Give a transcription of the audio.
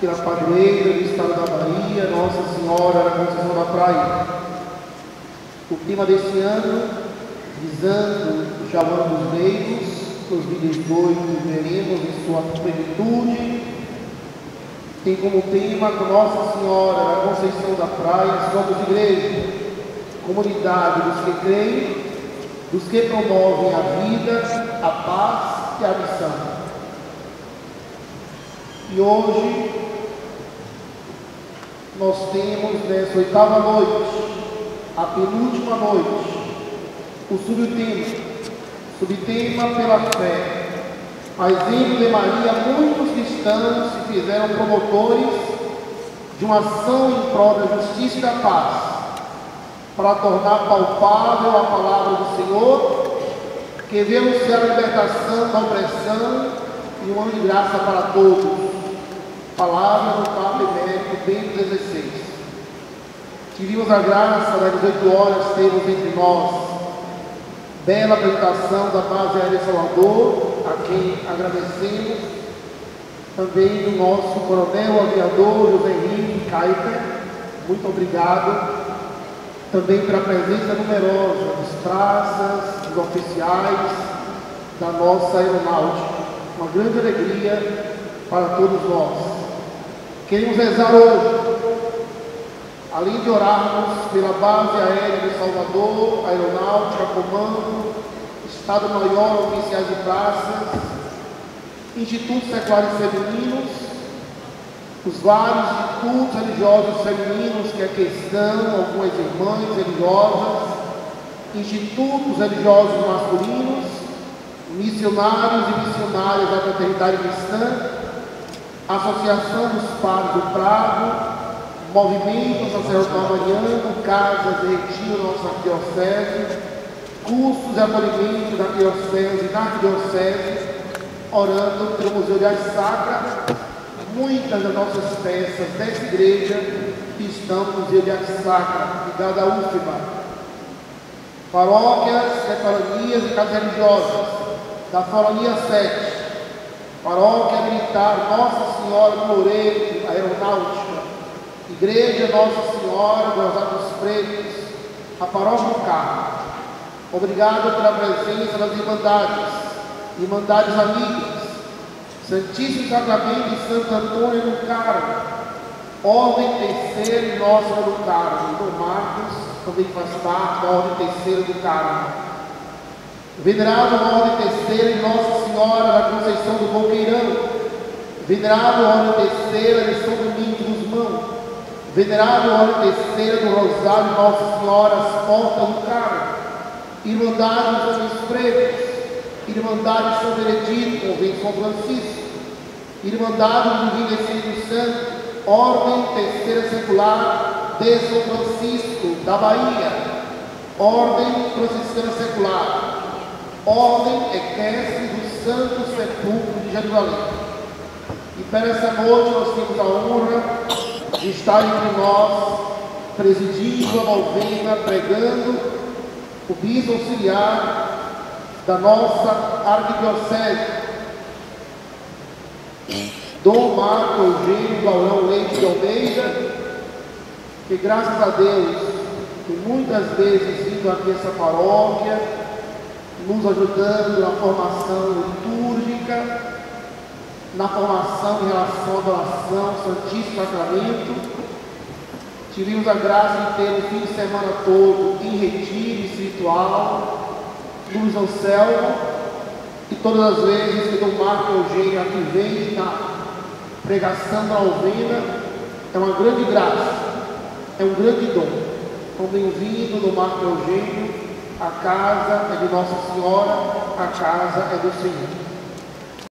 pela padroeira do estado da Bahia, Nossa Senhora da Conceição da Praia. O tema desse ano, visando o ano dos leigos, 2018, veremos em sua plenitude, tem como tema Nossa Senhora da Conceição da Praia, somos igreja, comunidade dos que creem, dos que promovem a vida, a paz e a missão. E hoje nós temos nessa oitava noite, a penúltima noite, o subtema, subtema pela fé. A exemplo de Maria, muitos cristãos se fizeram promotores de uma ação em prol da justiça e da paz, para tornar palpável a palavra do Senhor, que veio anunciar a libertação da opressão e um ano de graça para todos. Palavra do Papa Emérito Bento XVI. Tivemos a graça das 18 horas termos entre nós. Bela apresentação da base aérea Salvador, a quem agradecemos, também do nosso coronel aviador José Henrique Caica, muito obrigado, também pela presença numerosa dos praças, dos oficiais da nossa aeronáutica, uma grande alegria para todos nós. Queremos rezar hoje, além de orarmos pela base aérea de Salvador, aeronáutica, comando, Estado-Maior, oficiais de praças, institutos seculares femininos, os vários institutos religiosos femininos que aqui estão, algumas irmãs religiosas, institutos religiosos masculinos, missionários e missionárias da fraternidade cristã, Associação dos Padres do Prado, Movimento Sacerdotal Mariano, Casa de Retiro nossa Arquidiocese, cursos de acolhimento da Arquidiocese e da Arquidiocese, orando pelo Museu de Arte Sacra, muitas das nossas peças dessa igreja estão no Museu de Arte Sacra, ligada à UFBA. Paróquias, separanias e casas religiosas, da Foronia 7, Paróquia Militar Nossa Senhora do Loureiro, Aeronáutica, Igreja Nossa Senhora dos Pretos, a Paróquia do Carmo. Obrigado pela presença das Irmandades, Irmandades Amigas, Santíssimo Sacramento de Santo Antônio do Carmo, Ordem Terceira e Nossa do Carmo. O Marcos também faz parte da Ordem Terceira do Carmo. Venerado Ordem Terceira de Nossa Senhora da Boqueirão. Venerado Ordem Terceira de São Domingos Mãos. Venerado Ordem Terceira do Rosário Nossa Senhora, as Portas do Carmo. Irmandade dos Homens Pretos. Irmandade de São Benedito, Convento São Francisco. Irmandade do Divino Espírito Santo. Ordem Terceira Secular de São Francisco, da Bahia. Ordem Franciscana Secular ordem equestre do Santo Sepulcro de Jerusalém. E para essa noite nós temos a honra de estar entre nós, presidindo a novena, pregando o bispo auxiliar da nossa arquidiocese, Dom Marco Eugênio Gaurão Leite de Almeida, que graças a Deus tem muitas vezes vindo aqui essa paróquia, nos ajudando na formação litúrgica, na formação em relação à adoração, Santíssimo Sacramento. Tivemos a graça de ter o fim de semana todo em retiro espiritual, no Anselmo, e todas as vezes que Dom Marco Eugênio aqui vem na pregação da alvena, é uma grande graça, é um grande dom. Então, bem-vindo, Dom Marco Eugênio, a casa é de Nossa Senhora, a casa é do Senhor.